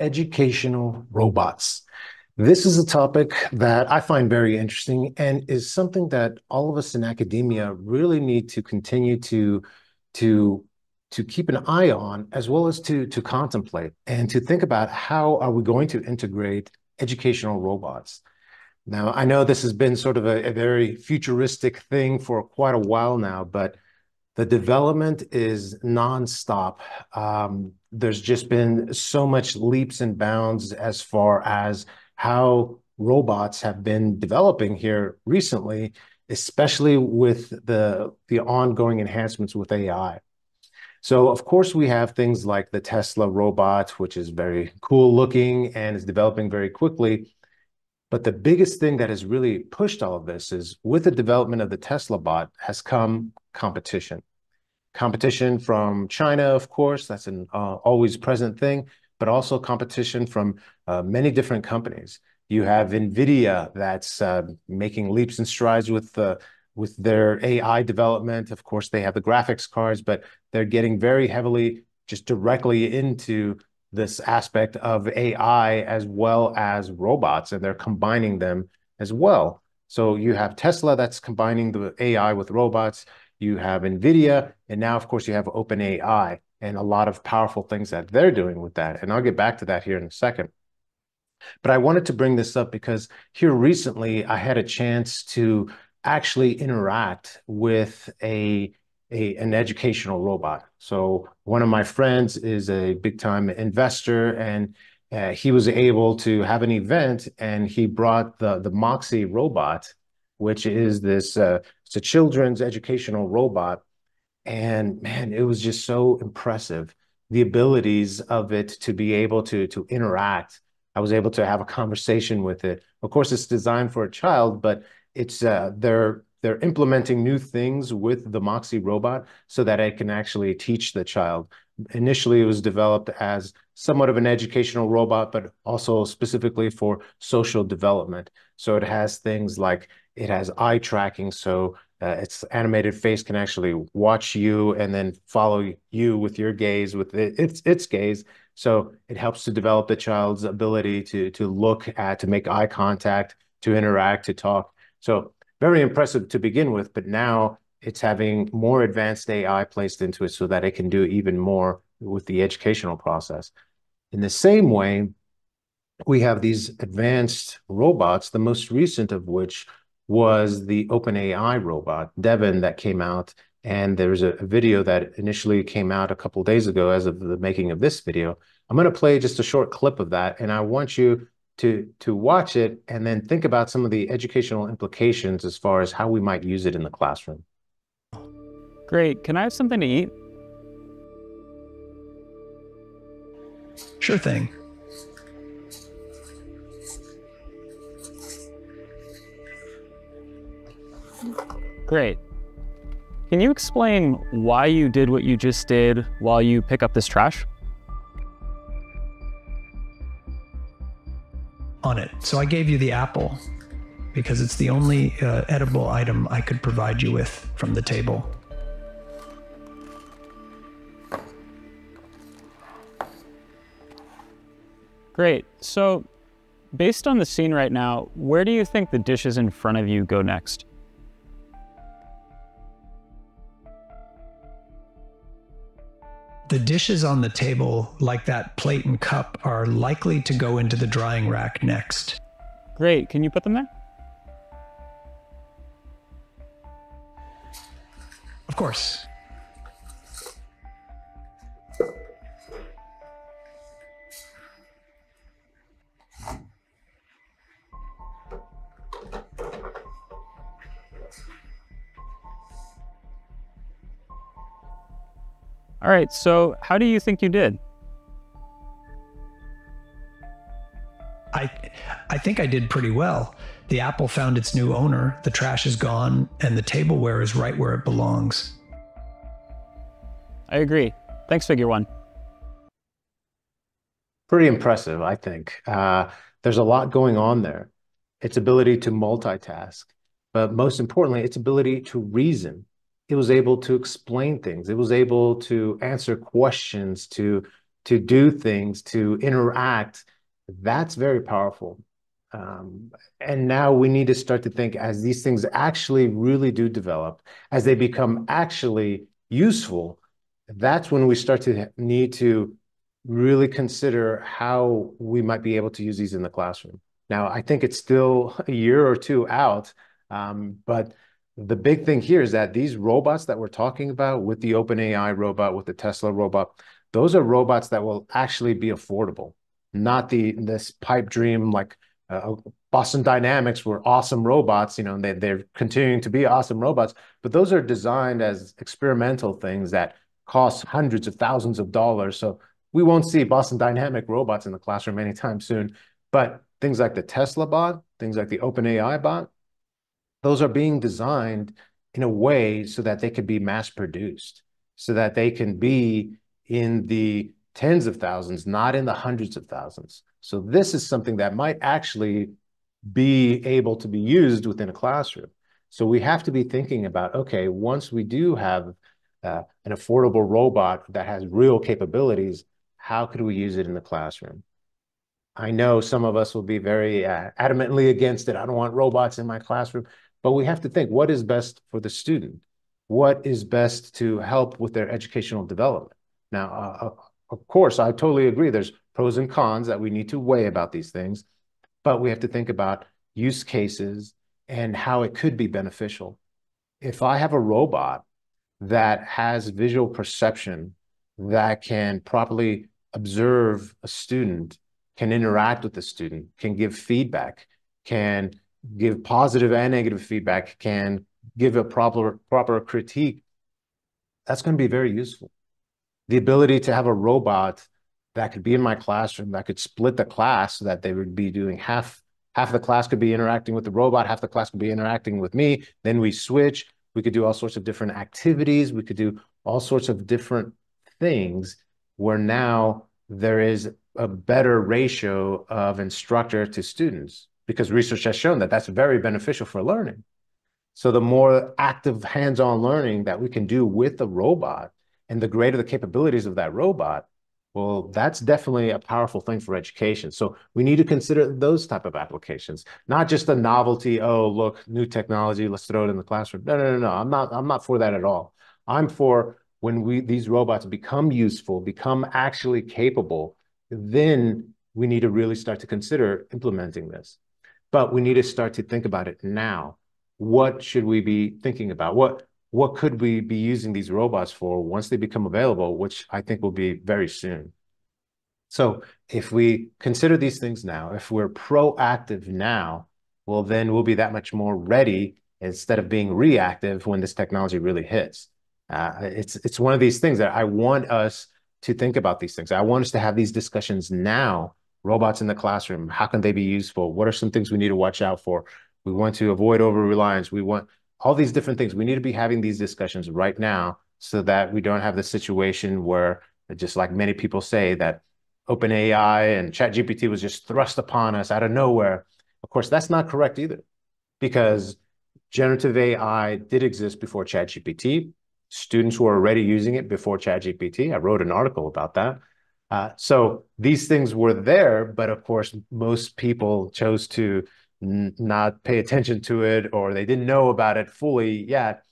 educational robots. This is a topic that I find very interesting and is something that all of us in academia really need to continue to to to keep an eye on as well as to to contemplate and to think about how are we going to integrate educational robots. Now, I know this has been sort of a, a very futuristic thing for quite a while now, but the development is nonstop. Um, there's just been so much leaps and bounds as far as how robots have been developing here recently, especially with the, the ongoing enhancements with AI. So of course we have things like the Tesla robot, which is very cool looking and is developing very quickly. But the biggest thing that has really pushed all of this is with the development of the Tesla bot has come competition. Competition from China, of course, that's an uh, always present thing, but also competition from uh, many different companies. You have NVIDIA that's uh, making leaps and strides with the with their AI development. Of course, they have the graphics cards, but they're getting very heavily just directly into this aspect of AI as well as robots, and they're combining them as well. So you have Tesla that's combining the AI with robots. You have NVIDIA, and now, of course, you have OpenAI and a lot of powerful things that they're doing with that. And I'll get back to that here in a second. But I wanted to bring this up because here recently I had a chance to actually interact with a, a an educational robot. So one of my friends is a big time investor and uh, he was able to have an event and he brought the the Moxie robot which is this uh, it's a children's educational robot. And man it was just so impressive the abilities of it to be able to to interact. I was able to have a conversation with it. Of course it's designed for a child but it's uh, they're they're implementing new things with the moxie robot so that it can actually teach the child initially it was developed as somewhat of an educational robot but also specifically for social development so it has things like it has eye tracking, so uh, its animated face can actually watch you and then follow you with your gaze, with its its gaze. So it helps to develop the child's ability to to look at, to make eye contact, to interact, to talk. So very impressive to begin with, but now it's having more advanced AI placed into it so that it can do even more with the educational process. In the same way, we have these advanced robots, the most recent of which was the OpenAI robot, Devin, that came out. And there's a, a video that initially came out a couple days ago as of the making of this video. I'm going to play just a short clip of that. And I want you to, to watch it and then think about some of the educational implications as far as how we might use it in the classroom. Great. Can I have something to eat? Sure thing. Great. Can you explain why you did what you just did while you pick up this trash? On it. So I gave you the apple because it's the only uh, edible item I could provide you with from the table. Great. So, based on the scene right now, where do you think the dishes in front of you go next? The dishes on the table, like that plate and cup, are likely to go into the drying rack next. Great. Can you put them there? Of course. Right, so how do you think you did? I, I think I did pretty well. The apple found its new owner, the trash is gone, and the tableware is right where it belongs. I agree. Thanks, Figure One. Pretty impressive, I think. Uh, there's a lot going on there. Its ability to multitask, but most importantly, its ability to reason it was able to explain things. It was able to answer questions, to to do things, to interact, that's very powerful. Um, and now we need to start to think as these things actually really do develop, as they become actually useful, that's when we start to need to really consider how we might be able to use these in the classroom. Now, I think it's still a year or two out, um, but the big thing here is that these robots that we're talking about with the OpenAI robot, with the Tesla robot, those are robots that will actually be affordable, not the this pipe dream like uh, Boston Dynamics were awesome robots, you know, they, they're continuing to be awesome robots, but those are designed as experimental things that cost hundreds of thousands of dollars. So we won't see Boston Dynamic robots in the classroom anytime soon. But things like the Tesla bot, things like the OpenAI bot, those are being designed in a way so that they could be mass produced, so that they can be in the tens of thousands, not in the hundreds of thousands. So this is something that might actually be able to be used within a classroom. So we have to be thinking about, okay, once we do have uh, an affordable robot that has real capabilities, how could we use it in the classroom? I know some of us will be very uh, adamantly against it. I don't want robots in my classroom, but we have to think what is best for the student? What is best to help with their educational development? Now, uh, uh of course, I totally agree. There's pros and cons that we need to weigh about these things, but we have to think about use cases and how it could be beneficial. If I have a robot that has visual perception that can properly observe a student, can interact with the student, can give feedback, can give positive and negative feedback, can give a proper proper critique, that's going to be very useful. The ability to have a robot that could be in my classroom that could split the class so that they would be doing half half the class could be interacting with the robot, half the class could be interacting with me. Then we switch. We could do all sorts of different activities. We could do all sorts of different things where now there is a better ratio of instructor to students because research has shown that that's very beneficial for learning. So the more active hands-on learning that we can do with the robot and the greater the capabilities of that robot, well, that's definitely a powerful thing for education. So we need to consider those type of applications, not just the novelty. Oh, look, new technology. Let's throw it in the classroom. No, no, no, no. I'm not. I'm not for that at all. I'm for when we these robots become useful, become actually capable. Then we need to really start to consider implementing this. But we need to start to think about it now. What should we be thinking about? What what could we be using these robots for once they become available, which I think will be very soon. So if we consider these things now, if we're proactive now, well, then we'll be that much more ready instead of being reactive when this technology really hits. Uh, it's it's one of these things that I want us to think about these things. I want us to have these discussions now. Robots in the classroom, how can they be useful? What are some things we need to watch out for? We want to avoid over reliance. We want all these different things. We need to be having these discussions right now so that we don't have the situation where, just like many people say, that OpenAI and ChatGPT was just thrust upon us out of nowhere. Of course, that's not correct either, because generative AI did exist before ChatGPT. Students were already using it before ChatGPT. I wrote an article about that. Uh, so these things were there, but of course, most people chose to not pay attention to it or they didn't know about it fully yet.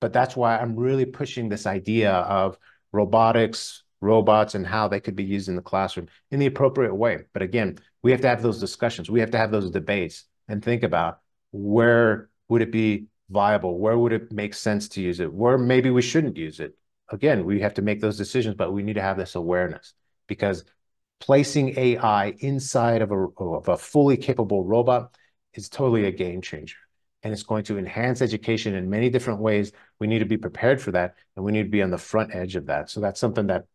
But that's why I'm really pushing this idea of robotics, robots, and how they could be used in the classroom in the appropriate way. But again, we have to have those discussions. We have to have those debates and think about where would it be viable? Where would it make sense to use it? Where maybe we shouldn't use it? Again, we have to make those decisions, but we need to have this awareness because placing AI inside of a, of a fully capable robot is totally a game changer and it's going to enhance education in many different ways. We need to be prepared for that and we need to be on the front edge of that. So that's something that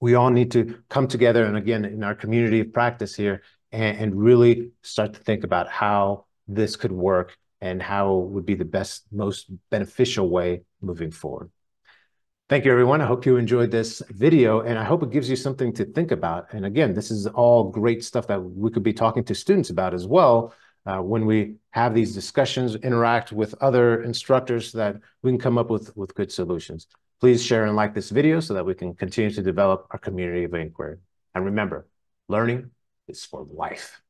we all need to come together and again in our community of practice here and, and really start to think about how this could work and how would be the best, most beneficial way moving forward. Thank you, everyone. I hope you enjoyed this video, and I hope it gives you something to think about. And again, this is all great stuff that we could be talking to students about as well, uh, when we have these discussions, interact with other instructors so that we can come up with, with good solutions. Please share and like this video so that we can continue to develop our community of inquiry. And remember, learning is for life.